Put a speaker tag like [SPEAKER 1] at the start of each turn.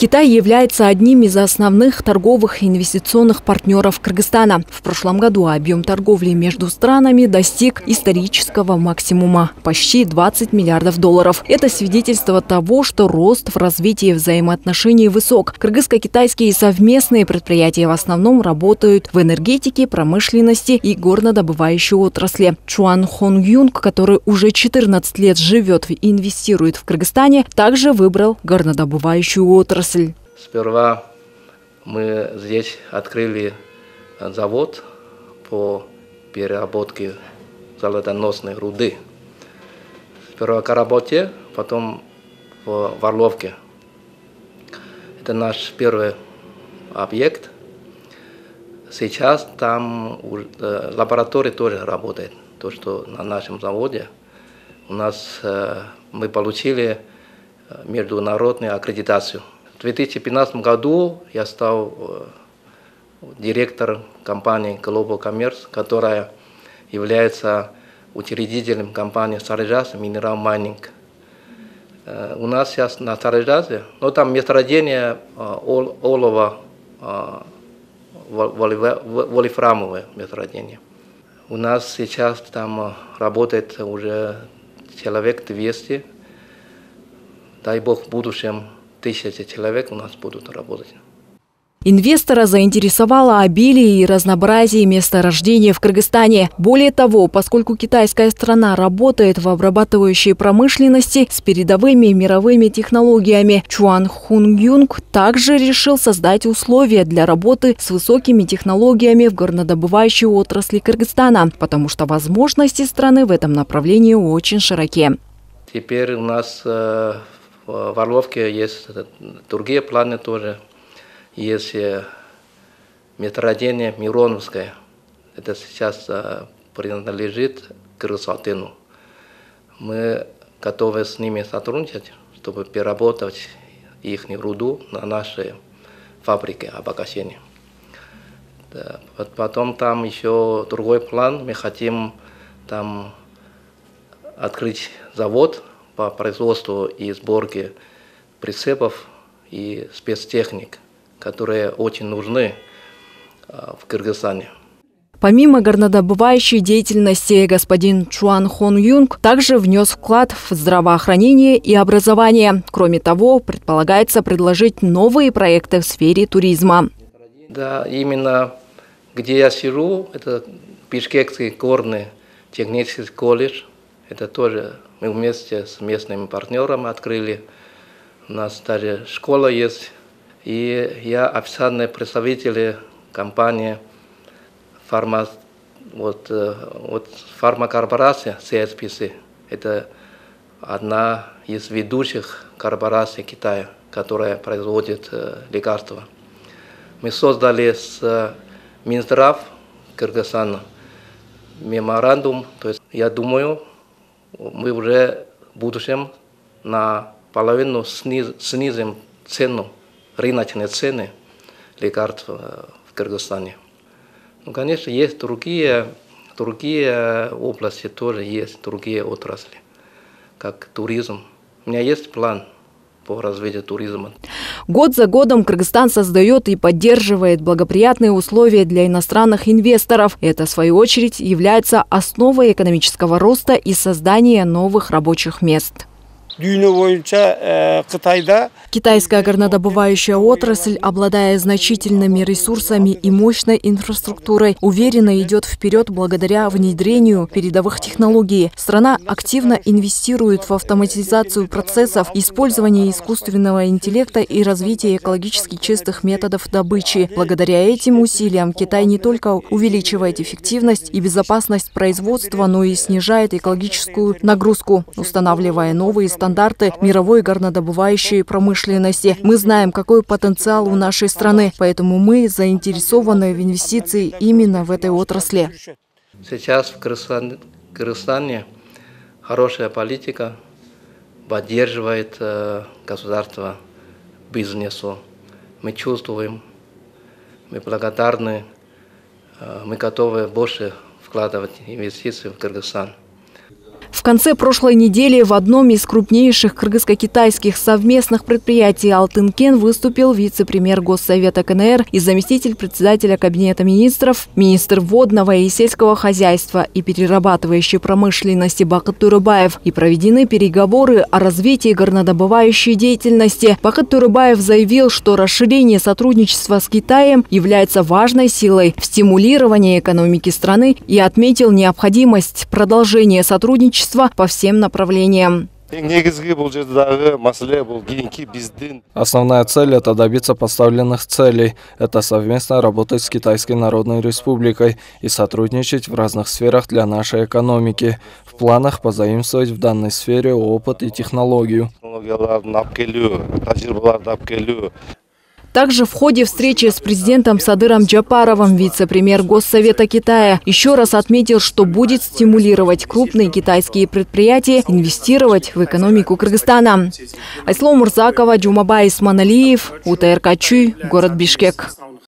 [SPEAKER 1] Китай является одним из основных торговых и инвестиционных партнеров Кыргызстана. В прошлом году объем торговли между странами достиг исторического максимума – почти 20 миллиардов долларов. Это свидетельство того, что рост в развитии взаимоотношений высок. Кыргызско-китайские совместные предприятия в основном работают в энергетике, промышленности и горнодобывающей отрасли. Чуан Хон Юнг, который уже 14 лет живет и инвестирует в Кыргызстане, также выбрал горнодобывающую отрасль отрасль?
[SPEAKER 2] Сперва мы здесь открыли завод по переработке золотоносной руды. Сперва к работе, потом в Орловке. Это наш первый объект. Сейчас там э, лаборатория тоже работает. То, что на нашем заводе. У нас э, мы получили э, международную аккредитацию – в 2015 году я стал э, директором компании Global Commerce, которая является учредителем компании Сарджаз Mineral Mining. Э, у нас сейчас на Сарджазе, но там месторождение э, олова, волифрамовое месторождение. У нас сейчас там работает уже человек 200. Дай бог в будущем тысячи человек у нас будут работать.
[SPEAKER 1] Инвестора заинтересовало обилие и разнообразие месторождений в Кыргызстане. Более того, поскольку китайская страна работает в обрабатывающей промышленности с передовыми мировыми технологиями, Чуан Хун Юнг также решил создать условия для работы с высокими технологиями в горнодобывающей отрасли Кыргызстана, потому что возможности страны в этом направлении очень широки.
[SPEAKER 2] Теперь у нас э, в Орловке есть другие планы тоже. Есть э, месторождение Мироновское. Это сейчас э, принадлежит Кыргызстану. Мы готовы с ними сотрудничать, чтобы переработать их руду на наши фабрики обогащения. Да. Потом там еще другой план. Мы хотим там открыть завод по производству и сборке прицепов и спецтехник, которые очень нужны а, в Кыргызстане.
[SPEAKER 1] Помимо горнодобывающей деятельности, господин Чуан Хон Юнг также внес вклад в здравоохранение и образование. Кроме того, предполагается предложить новые проекты в сфере туризма.
[SPEAKER 2] Да, именно где я сижу, это Бишкекский горный технический колледж. Это тоже мы вместе с местными партнерами открыли. У нас даже школа есть. И я официальный представитель компании фарма, вот, э, вот фармакорпорация CSPC. Это одна из ведущих корпораций Китая, которая производит э, лекарства. Мы создали с э, Минздрав Кыргызстана меморандум. То есть я думаю, мы уже в будущем на половину сниз, снизим цену, рыночные цены лекарств э, в Кыргызстане. Ну, конечно, есть другие, другие области тоже есть, другие отрасли, как туризм. У меня есть план – по развитию туризма.
[SPEAKER 1] Год за годом Кыргызстан создает и поддерживает благоприятные условия для иностранных инвесторов. Это, в свою очередь, является основой экономического роста и создания новых рабочих мест.
[SPEAKER 3] Э,
[SPEAKER 1] Китайская горнодобывающая отрасль, обладая значительными ресурсами и мощной инфраструктурой, уверенно идет вперед благодаря внедрению передовых технологий. Страна активно инвестирует в автоматизацию процессов, использование искусственного интеллекта и развитие экологически чистых методов добычи. Благодаря этим усилиям Китай не только увеличивает эффективность и безопасность производства, но и снижает экологическую нагрузку, устанавливая новые стандарты стандарты мировой горнодобывающей промышленности. Мы знаем, какой потенциал у нашей страны, поэтому мы заинтересованы в инвестиции именно в этой отрасли.
[SPEAKER 2] Сейчас в Кыргызстане хорошая политика поддерживает э, государство бизнесу. Мы чувствуем, мы благодарны, э, мы готовы больше вкладывать инвестиции в Кыргызстан.
[SPEAKER 1] Конце прошлой недели в одном из крупнейших кыргызско-китайских совместных предприятий «Алтынкен» выступил вице-премьер Госсовета КНР и заместитель председателя Кабинета министров, министр водного и сельского хозяйства и перерабатывающей промышленности Бакыт Турыбаев и проведены переговоры о развитии горнодобывающей деятельности. Бакыт Турыбаев заявил, что расширение сотрудничества с Китаем является важной силой в стимулировании экономики страны и отметил необходимость продолжения сотрудничества по всем направлениям.
[SPEAKER 4] Основная цель – это добиться поставленных целей. Это совместно работать с Китайской Народной Республикой и сотрудничать в разных сферах для нашей экономики. В планах позаимствовать в данной сфере опыт и технологию.
[SPEAKER 1] Также в ходе встречи с президентом Садыром Джапаровым вице-премьер Госсовета Китая еще раз отметил, что будет стимулировать крупные китайские предприятия инвестировать в экономику Кыргызстана. Айсло Мурзакова, Джумабай Исманалиев, УТРК Чуй, город Бишкек.